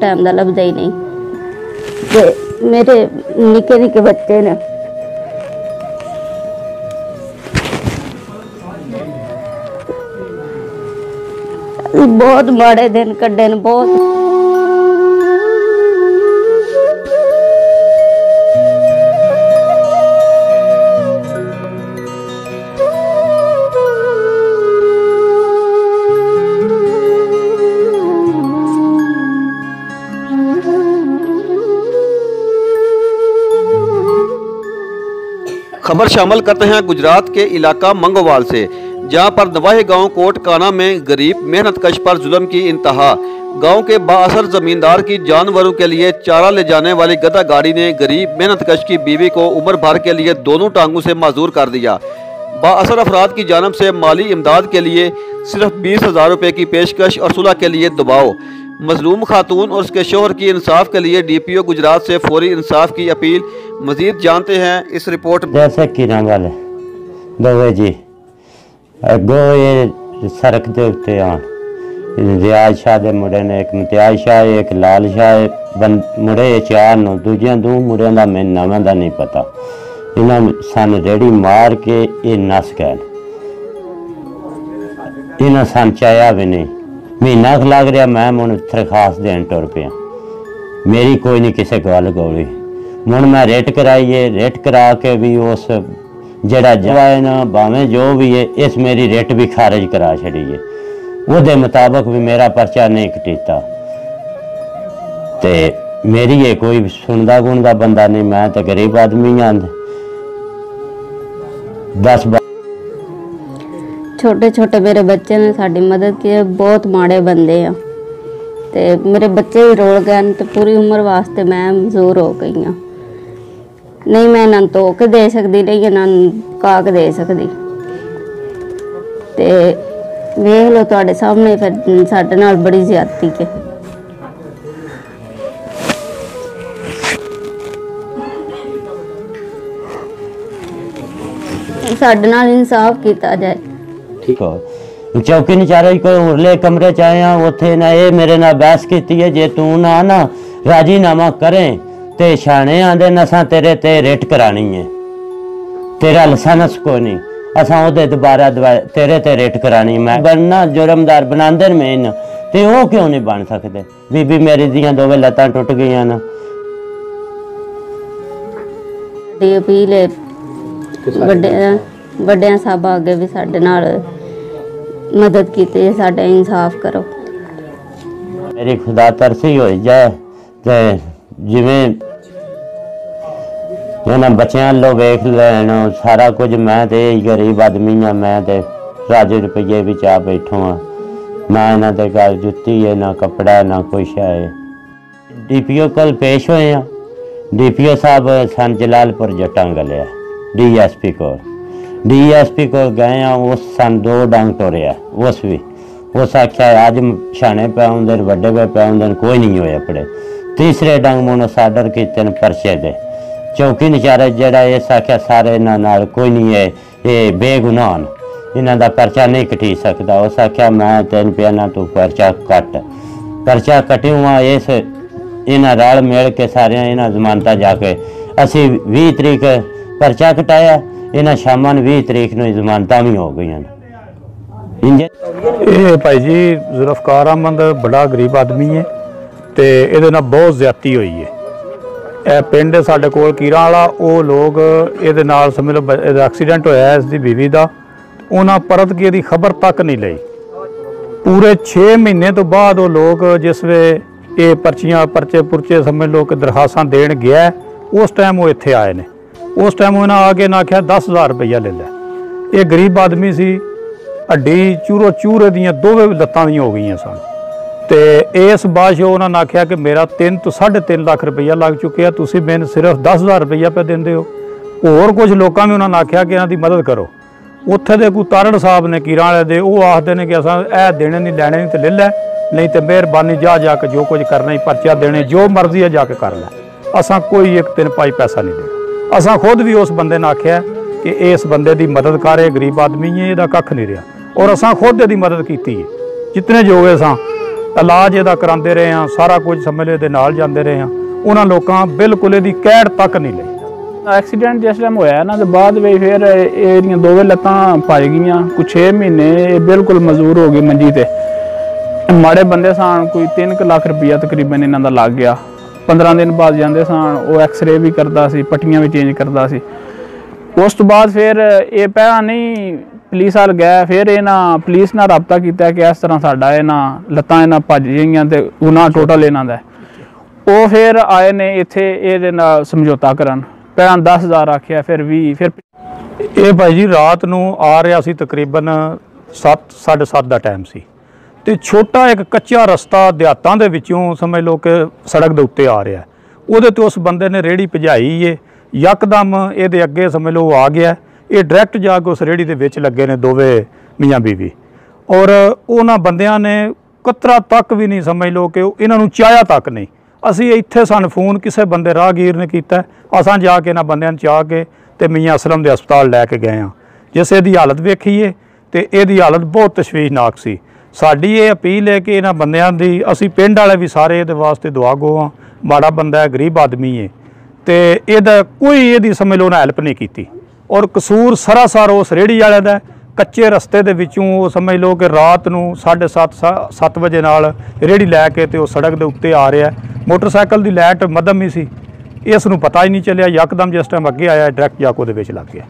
Time ਦਾ ਲੱਭਦਾ ਹੀ ਨਹੀਂ। ਤੇ ਮੇਰੇ ਨਿੱਕੇ ਨਿੱਕੇ ਬੱਚੇ ਨੇ। ਬਹੁਤ ਮਾੜੇ ਦਿਨ ਕੱਢੇ ਨੇ, ਬਹੁਤ। خبر شامل کرتے ہیں گجرات کے علاقہ منگوال سے، جہاں پر نواہ گاؤں کوٹ کانا میں غریب، محنت کش پر ظلم کی انتہا۔ گاؤں کے باثر زمیندار کی جانوروں کے لیے چارہ لے جانے والی گدہ گاڑی نے غریب، محنت کش کی بیوی کو عمر بھر کے لیے دونوں ٹانگوں سے معذور کر دیا۔ باثر افراد کی جانب سے مالی امداد کے لیے صرف بیس ہزار روپے کی پیشکش اور صلح کے لیے دباؤ۔ مظلوم خاتون اور اس کے شوہر کی انصاف کے لیے ڈی پی او گجرات سے فوری انصاف کی اپیل مزید جانتے ہیں اس رپورٹ جیسے کی نانگل دوے جی اگو یہ سرک دے اتے آن۔ ریاض شاہ دے مڑے نے، ایک امتیاز شاہ، ایک لال شاہ مڑے چار نو، دوجیاں دو مڑے دا میں نویں دا نہیں پتا۔ انہاں سان ریڑی مار کے یہ نس گئے۔ انہاں سان چاہیا بھی نہیں۔ ਮਹੀਨਾ ਕੁ ਲੱਗ ਰਿਹਾ, ਮੈਂ ਹੁਣ ਦਰਖਾਸਤ ਦੇਣ ਟੁਰ ਪਿਆ। ਮੇਰੀ ਕੋਈ ਨਹੀਂ ਕਿਸੇ ਗੱਲ ਗੋਲੀ। ਹੁਣ ਮੈਂ ਰੇਟ ਕਰਾਈਏ, ਰੇਟ ਕਰਾ ਕੇ ਵੀ ਉਸ ਜਿਹੜਾ ਜਵਾਇ ਨਾ, ਭਾਵੇਂ ਜੋ ਵੀ ਹੈ, ਇਸ ਮੇਰੀ ਰੇਟ ਵੀ ਖਾਰਜ ਕਰਾ ਛੜੀਏ ਉਹਦੇ ਮੁਤਾਬਕ ਵੀ ਮੇਰਾ ਪਰਚਾ ਨਹੀਂ ਕਟੀਤਾ। ਤੇ ਮੇਰੀ ਇਹ ਕੋਈ ਸੁਣਦਾ ਗੁਣਦਾ ਬੰਦਾ ਨਹੀਂ, ਮੈਂ ਤਾਂ ਗਰੀਬ ਆਦਮੀ ਆਂ। 10 ਛੋਟੇ ਛੋਟੇ ਮੇਰੇ ਬੱਚੇ ਨੇ ਸਾਡੀ ਮਦਦ ਕੀਤੀ ਬਹੁਤ ਮਾੜੇ ਬੰਦੇ ਆ। ਤੇ ਮੇਰੇ ਬੱਚੇ ਵੀ ਰੋਲ ਗਏ ਨੇ ਤੇ ਪੂਰੀ ਉਮਰ ਵਾਸਤੇ ਮੈਂ ਮਜ਼ਦੂਰ ਹੋ ਗਈ ਆ ਨਹੀਂ ਮੈਂ ਇਹਨਾਂ ਨੂੰ ਧੋ ਕੇ ਦੇ ਸਕਦੀ, ਨਹੀਂ ਇਹਨਾਂ ਨੂੰ ਕਾ ਕੇ ਦੇ ਸਕਦੀ। ਤੇ ਵੇਖ ਲਓ ਤੁਹਾਡੇ ਸਾਹਮਣੇ ਫਿਰ ਸਾਡੇ ਨਾਲ ਬੜੀ ਜ਼ਿਆਦਤੀ ਹੈ। ਸਾਡੇ ਨਾਲ ਇਨਸਾਫ ਕੀਤਾ ਜਾਏ। ਠੀਕ ਹੋ। ਚੌਕੀ ਨਚਾਰੇ ਕੋਈ ਉਰਲੇ ਕਮਰੇ ਚ ਆਇਆ ਉੱਥੇ ਨਾ ਇਹ ਮੇਰੇ ਨਾਲ ਬਹਿਸ ਕੀਤੀ ਹੈ ਜੇ ਤੂੰ ਨਾ ਨਾ ਰਾਜੀਨਾਮਾ ਕਰੇ ਤੇ ਛਾਣੇ ਆਂਦੇ ਨਸਾਂ ਤੇਰੇ ਤੇ ਰੇਟ ਕਰਾਣੀ ਹੈ। ਤੇਰਾ ਲਾਇਸੈਂਸ ਕੋਈ ਨਹੀਂ ਅਸਾਂ ਉਹਦੇ ਦੁਬਾਰਾ ਤੇਰੇ ਤੇ ਰੇਟ ਕਰਾਣੀ ਮੈਂ ਬਣਨਾ ਜੁਰਮਦਾਰ ਬਣਾਉਂਦੇ ਨੇ ਮੈਨੂੰ ਤੇ ਉਹ ਕਿਉਂ ਨਹੀਂ ਬਣ ਸਕਦੇ? ਬੀਬੀ ਮੇਰੀ ਦੀਆਂ ਦੋਵੇਂ ਲੱਤਾਂ ਟੁੱਟ ਗਈਆਂ ਨੇ। ਦੀ ਅਪੀਲ ਵੱਡੇ ਵੱਡਿਆਂ ਸਾਹਿਬਾਂ ਅੱਗੇ ਵੀ ਸਾਡੇ ਨਾਲ ਮਦਦ ਕੀਤੀ ਸਾਡਾ ਇਨਸਾਫ ਕਰੋ। ਮੇਰੀ ਖੁਦਾ ਤਰਸੀ ਹੋਈ ਜਾਏ ਤੇ ਜਿਵੇਂ ਇਹਨਾਂ ਬੱਚਿਆਂ ਲੋ ਵੇਖ ਲੈਣ, ਸਾਰਾ ਕੁਝ ਮੈਂ ਤੇ ਹੀ ਗਰੀਬ ਆਦਮੀ ਆ, ਮੈਂ ਤੇ ਰਾਜੇ ਰੁਪਏ ਵਿੱਚ ਆ ਬੈਠੋ ਆ। ਨਾ ਇਹਨਾਂ ਦੇ ਘਰ ਜੁੱਤੀ ਹੈ, ਨਾ ਕਪੜਾ, ਨਾ ਕੁਛ ਹੈ। ਡੀਪੀਓ ਕੋਲ ਪੇਸ਼ ਹੋਏ ਆ। ਡੀਪੀਓ ਸਾਹਿਬ ਸਨ ਜਲਾਲਪੁਰ ਜਟਾਂ ਗਲਿਆ ਡੀਐਸਪੀ ਕੋਲ। ਡੀਐਸਪੀ ਕੋਲ ਗਏ ਆ, ਉਸ ਸਨ ਦੋ ਡੰਗ ਟੋਰਿਆ ਉਸ ਵੀ, ਉਸ ਆਖਿਆ, ਅੱਜ ਛਾਣੇ ਪੈ ਹੁੰਦੇ ਨੇ, ਵੱਡੇ ਪੈ ਪੈ ਹੁੰਦੇ ਨੇ, ਕੋਈ ਨਹੀਂ ਹੋਇਆ ਪੜੇ ਤੀਸਰੇ ਡੰਗ ਮੋਨੋ ਸਾਡਰ ਕੀਤੇ ਨੇ ਪਰਚੇ ਦੇ ਚੌਕੀ ਨਚਾਰੇ ਜਿਹੜਾ ਇਹ ਆਖਿਆ, ਸਾਰੇ ਇਹਨਾਂ ਨਾਲ ਕੋਈ ਨਹੀਂ ਹੈ, ਇਹ ਬੇਗੁਨਾਹ ਇਹਨਾਂ ਦਾ ਪਰਚਾ ਨਹੀਂ ਕਟੀ ਸਕਦਾ। ਉਸ ਆਖਿਆ, ਮੈਂ ਤੈਨੂੰ ਪਿਆਨਾ ਤੂੰ ਪਰਚਾ ਕੱਟ। ਪਰਚਾ ਕਟਿਉਆ ਇਸ ਇਹਨਾਂ ਰਲ ਮਿਲ ਕੇ ਸਾਰਿਆਂ, ਇਹਨਾਂ ਜ਼ਮਾਨਤਾਂ ਜਾ ਕੇ ਅਸੀਂ 20 ਤਰੀਕ ਪਰਚਾ ਕਟਾਇਆ। ਇਹਨਾਂ ਸ਼ਾਮਾਂ ਨੂੰ 20 ਤਰੀਕ ਨੂੰ ਜ਼ਮਾਨਤਾਂ ਵੀ ਹੋ ਗਈਆਂ ਨੇ। ਇਹ ਭਾਈ ਜੀ, ਜ਼ੁਲਫਕਾਰ ਅਹਿਮਦ ਬੜਾ ਗਰੀਬ ਆਦਮੀ ਹੈ ਤੇ ਇਹਦੇ ਨਾਲ ਬਹੁਤ ਜ਼ਿਆਤੀ ਹੋਈ ਹੈ। ਇਹ ਪਿੰਡ ਸਾਡੇ ਕੋਲ ਕੀਰਾਂ ਵਾਲਾ, ਉਹ ਲੋਕ ਇਹਦੇ ਨਾਲ ਸਮਝ ਲਓ ਇਹਦਾ ਐਕਸੀਡੈਂਟ ਹੋਇਆ ਇਸ ਦੀ ਬੀਵੀ ਦਾ। ਉਹਨਾਂ ਪਰਤ ਕੇ ਇਹਦੀ ਖਬਰ ਤੱਕ ਨਹੀਂ ਲਈ। ਪੂਰੇ 6 ਮਹੀਨੇ ਤੋਂ ਬਾਅਦ ਉਹ ਲੋਕ ਜਿਸ ਵੇ ਇਹ ਪਰਚੀਆਂ ਪਰਚੇ ਪੁਰਚੇ ਸਮਝ ਲਓ ਕਿ ਦਰਖਾਸਤਾਂ ਦੇਣ ਗਿਆ, ਉਸ ਟਾਈਮ ਉਹ ਇੱਥੇ ਆਏ ਨੇ। ਉਸ ਟਾਈਮ ਉਹਨਾਂ ਆ ਕੇ ਨਾ ਆਖਿਆ 10000 ਰੁਪਈਆ ਲੈ ਲੈ ਇਹ ਗਰੀਬ ਆਦਮੀ ਸੀ, ਹੱਡੀ ਚੂਰੋ ਚੂਰੇ ਦੀਆਂ ਦੋਵੇਂ ਲੱਤਾਂ ਦੀਆਂ ਹੋ ਗਈਆਂ ਸਨ। ਤੇ ਇਸ ਬਾਸ਼ ਉਹਨਾਂ ਨੇ ਆਖਿਆ ਕਿ ਮੇਰਾ 3 ਤੋਂ 3.5 ਲੱਖ ਰੁਪਈਆ ਲੱਗ ਚੁੱਕਿਆ ਤੁਸੀਂ ਮੈਨੂੰ ਸਿਰਫ 10000 ਰੁਪਈਆ ਪੇ ਦਿੰਦੇ ਹੋ। ਹੋਰ ਕੁਝ ਲੋਕਾਂ ਵੀ ਉਹਨਾਂ ਨੇ ਆਖਿਆ ਕਿ ਇਹਨਾਂ ਦੀ ਮਦਦ ਕਰੋ। ਉੱਥੇ ਦੇ ਕੋਈ ਤਾਰੜ ਸਾਹਿਬ ਨੇ ਕੀਰਾਂ ਵਾਲੇ ਦੇ, ਉਹ ਆਖਦੇ ਨੇ ਕਿ ਅਸਾਂ ਇਹ ਦੇਣੇ ਨਹੀਂ, ਲੈਣੇ ਨਹੀਂ ਤੇ ਲੈ ਲੈ, ਨਹੀਂ ਤੇ ਮਿਹਰਬਾਨੀ ਜਾ ਜਾ ਕੇ ਜੋ ਕੁਝ ਕਰਨਾ ਹੀ ਪਰਚਾ ਦੇਣੇ, ਜੋ ਮਰਜ਼ੀ ਹੈ ਜਾ ਕੇ ਕਰ ਲੈ। ਅਸਾਂ ਕੋਈ ਇੱਕ ਤਿੰਨ ਪਾਈ ਪੈਸਾ ਨਹੀਂ ਦੇਣਾ। ਅਸਾਂ ਖੁਦ ਵੀ ਉਸ ਬੰਦੇ ਨੇ ਆਖਿਆ ਕਿ ਇਸ ਬੰਦੇ ਦੀ ਮਦਦ ਕਰ, ਇਹ ਗਰੀਬ ਆਦਮੀ ਹੈ, ਇਹਦਾ ਕੱਖ ਨਹੀਂ ਰਿਹਾ। ਔਰ ਅਸਾਂ ਖੁਦ ਇਹਦੀ ਮਦਦ ਕੀਤੀ ਹੈ। ਜਿਤਨੇ ਜੋਗੇ ਸਾਂ ਇਲਾਜ ਇਹਦਾ ਕਰਾਉਂਦੇ ਰਹੇ ਹਾਂ, ਸਾਰਾ ਕੁਝ ਸਮਝ ਲਓ, ਇਹਦੇ ਨਾਲ ਜਾਂਦੇ ਰਹੇ ਹਾਂ। ਉਹਨਾਂ ਲੋਕਾਂ ਬਿਲਕੁਲ ਇਹਦੀ ਕਹਿੜ ਤੱਕ ਨਹੀਂ ਲਈ। ਐਕਸੀਡੈਂਟ ਜਿਸ ਟਾਈਮ ਹੋਇਆ ਨਾ ਤੇ ਬਾਅਦ ਵਿੱਚ ਫਿਰ ਇਹਦੀਆਂ ਦੋਵੇਂ ਲੱਤਾਂ ਭੱਜ ਗਈਆਂ, ਕੁਛ 6 ਮਹੀਨੇ ਇਹ ਬਿਲਕੁਲ ਮਜ਼ਦੂਰ ਹੋ ਗਏ ਮੰਜੀ ਤੇ। ਮਾੜੇ ਬੰਦੇ ਸਾਨ ਕੋਈ 3 ਲੱਖ ਰੁਪਈਆ ਤਕਰੀਬਨ ਇਹਨਾਂ ਦਾ ਲੱਗ ਗਿਆ। 15 ਦਿਨ ਬਾਅਦ ਜਾਂਦੇ ਸਾਨ ਉਹ ਐਕਸ-ਰੇ ਵੀ ਕਰਦਾ ਸੀ, ਪੱਟੀਆਂ ਵੀ ਚੇਂਜ ਕਰਦਾ ਸੀ। ਉਸ ਤੋਂ ਬਾਅਦ ਫਿਰ ਇਹ ਪਹਿਲਾਂ ਨਹੀਂ ਪੁਲਿਸ ਵਾਲ ਗਿਆ, ਫਿਰ ਇਹਨਾਂ ਪੁਲਿਸ ਨਾਲ ਰਾਬਤਾ ਕੀਤਾ ਕਿ ਇਸ ਤਰ੍ਹਾਂ ਸਾਡਾ ਇਹਨਾਂ ਲੱਤਾਂ ਇਹਨਾਂ ਭੱਜ ਗਈਆਂ ਤੇ ਉਹਨਾਂ ਟੋਟਲ ਇਹਨਾਂ ਦਾ। ਉਹ ਫਿਰ ਆਏ ਨੇ ਇੱਥੇ, ਇਹਦੇ ਨਾਲ ਸਮਝੌਤਾ ਕਰਨ। ਪਹਿਲਾਂ 10000 ਆਖਿਆ, ਫਿਰ 20 ਫਿਰ ਇਹ ਭਾਈ ਜੀ, ਰਾਤ ਨੂੰ ਆ ਰਿਹਾ ਸੀ ਤਕਰੀਬਨ 7 7:30 ਦਾ ਟਾਈਮ ਸੀ। ਤੇ ਛੋਟਾ ਇੱਕ ਕੱਚਾ ਰਸਤਾ ਦਿਹਾਤਾਂ ਦੇ ਵਿੱਚੋਂ ਸਮਝ ਲਓ ਕਿ ਸੜਕ ਦੇ ਉੱਤੇ ਆ ਰਿਹਾ ਉਹਦੇ ਤੇ ਉਸ ਬੰਦੇ ਨੇ ਰੇੜੀ ਭਜਾਈ ਏ, ਯਕਦਮ ਇਹਦੇ ਅੱਗੇ ਸਮਝ ਲਓ ਆ ਗਿਆ। ਇਹ ਡਾਇਰੈਕਟ ਜਾ ਕੇ ਉਸ ਰੇੜੀ ਦੇ ਵਿੱਚ ਲੱਗੇ ਨੇ ਦੋਵੇਂ ਮੀਆਂ ਬੀਵੀ। ਔਰ ਉਹਨਾਂ ਬੰਦਿਆਂ ਨੇ ਕਤਰਾ ਤੱਕ ਵੀ ਨਹੀਂ ਸਮਝ ਲਓ ਕਿ ਉਹ ਇਹਨਾਂ ਨੂੰ ਚਾਹਿਆ ਤੱਕ ਨਹੀਂ। ਅਸੀਂ ਇੱਥੇ ਸਾਨੂੰ ਫੋਨ ਕਿਸੇ ਬੰਦੇ ਰਾਹਗੀਰ ਨੇ ਕੀਤਾ। ਅਸਾਂ ਜਾ ਕੇ ਇਹਨਾਂ ਬੰਦਿਆਂ ਨੂੰ ਚਾਹ ਕੇ ਤੇ ਮੀਆਂ ਅਸਲਮ ਦੇ ਹਸਪਤਾਲ ਲੈ ਕੇ ਗਏ ਆ ਜਿਸ ਇਹਦੀ ਹਾਲਤ ਵੇਖੀਏ ਤੇ ਇਹਦੀ ਹਾਲਤ ਬਹੁਤ ਤਸ਼ਵੀਸ਼ਨਾਕ ਸੀ। ਸਾਡੀ ਇਹ ਅਪੀਲ ਹੈ ਕਿ ਇਹਨਾਂ ਬੰਦਿਆਂ ਦੀ, ਅਸੀਂ ਪਿੰਡ ਵਾਲੇ ਵੀ ਸਾਰੇ ਇਹਦੇ ਵਾਸਤੇ ਦੁਆ ਗੋ ਆ ਮਾੜਾ ਬੰਦਾ ਹੈ, ਗਰੀਬ ਆਦਮੀ ਹੈ ਤੇ ਇਹਦਾ ਕੋਈ ਇਹਦੀ ਸਮਝ ਲਓ ਨਾ ਹੈਲਪ ਨਹੀਂ ਕੀਤੀ। ਔਰ ਕਸੂਰ ਸਰਾਸਰ ਉਸ ਰੇੜੀ ਵਾਲੇ ਦਾ ਕੱਚੇ ਰਸਤੇ ਦੇ ਵਿੱਚੋਂ ਉਹ ਸਮਝ ਲਓ ਕਿ ਰਾਤ ਨੂੰ 7:30 7 ਵਜੇ ਨਾਲ ਰੇੜੀ ਲੈ ਕੇ ਤੇ ਉਹ ਸੜਕ ਦੇ ਉੱਤੇ ਆ ਰਿਹਾ ਮੋਟਰਸਾਈਕਲ ਦੀ ਲਾਈਟ ਮੱਧਮ ਹੀ ਸੀ। ਇਸ ਨੂੰ ਪਤਾ ਹੀ ਨਹੀਂ ਚੱਲਿਆ। ਯਕਦਮ ਜਿਸ ਟਾਈਮ ਅੱਗੇ ਆਇਆ, ਡਾਇਰੈਕਟ ਜਾ ਕੇ ਉਹਦੇ ਵਿੱਚ ਲੱਗ ਗਿਆ।